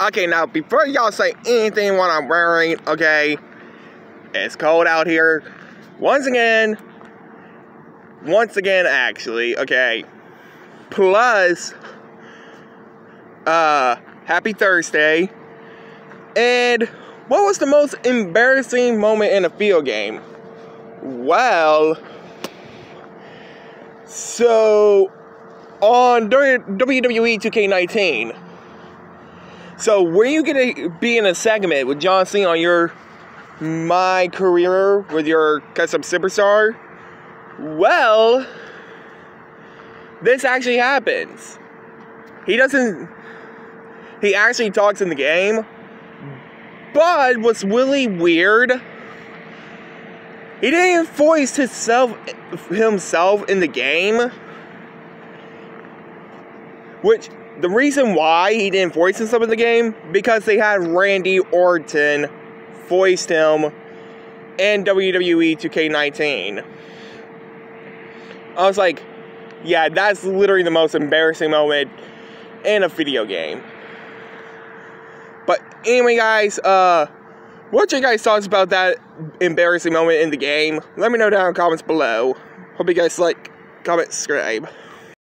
Okay, now before y'all say anything what I'm wearing, okay, it's cold out here. Once again, once again, actually, okay. Plus, uh, happy Thursday. And what was the most embarrassing moment in a field game? Well, so on during WWE 2K19. So were you gonna be in a segment with John Cena on your My Career with your custom superstar? Well, this actually happens. He doesn't. He actually talks in the game. But what's really weird, he didn't voice himself himself in the game. Which the reason why he didn't voice himself in the game because they had Randy Orton voiced him in WWE 2K19. I was like, yeah, that's literally the most embarrassing moment in a video game. But anyway, guys, uh, what's your guys' thoughts about that embarrassing moment in the game? Let me know down in the comments below. Hope you guys like, comment, subscribe.